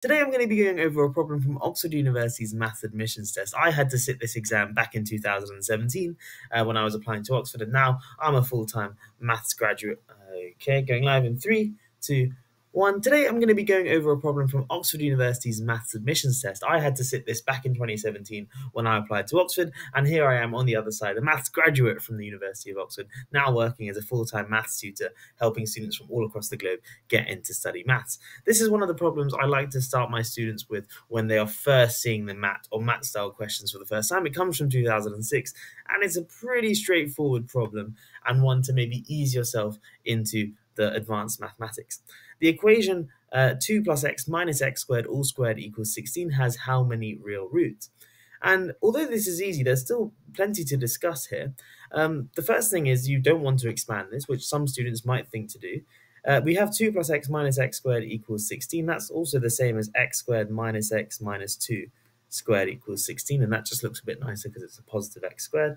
Today I'm going to be going over a problem from Oxford University's maths admissions test. I had to sit this exam back in 2017 uh, when I was applying to Oxford, and now I'm a full-time maths graduate. Okay, going live in three, two, one. Today I'm going to be going over a problem from Oxford University's maths admissions test. I had to sit this back in 2017 when I applied to Oxford, and here I am on the other side, a maths graduate from the University of Oxford, now working as a full-time maths tutor, helping students from all across the globe get into study maths. This is one of the problems I like to start my students with when they are first seeing the MAT or MAT style questions for the first time. It comes from 2006, and it's a pretty straightforward problem and one to maybe ease yourself into the advanced mathematics. The equation uh, 2 plus x minus x squared all squared equals 16 has how many real roots? And although this is easy, there's still plenty to discuss here. Um, the first thing is you don't want to expand this, which some students might think to do. Uh, we have 2 plus x minus x squared equals 16. That's also the same as x squared minus x minus 2 squared equals 16. And that just looks a bit nicer because it's a positive x squared.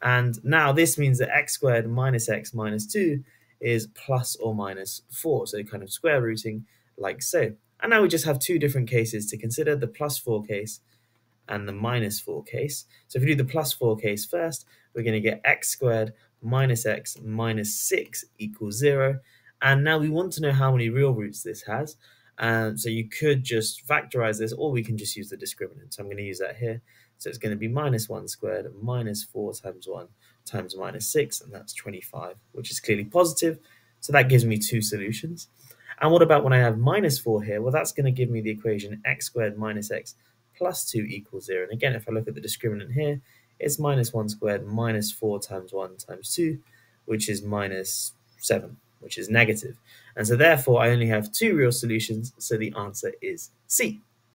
And now this means that x squared minus x minus 2 is plus or minus 4. So kind of square rooting like so. And now we just have two different cases to consider, the plus 4 case and the minus 4 case. So if we do the plus 4 case first, we're going to get x squared minus x minus 6 equals 0. And now we want to know how many real roots this has. Um, so you could just factorize this, or we can just use the discriminant. So I'm going to use that here. So it's going to be minus 1 squared minus 4 times 1 times minus 6, and that's 25, which is clearly positive. So that gives me two solutions. And what about when I have minus 4 here? Well, that's going to give me the equation x squared minus x plus 2 equals 0. And again, if I look at the discriminant here, it's minus 1 squared minus 4 times 1 times 2, which is minus 7, which is negative. And so therefore, I only have two real solutions, so the answer is C.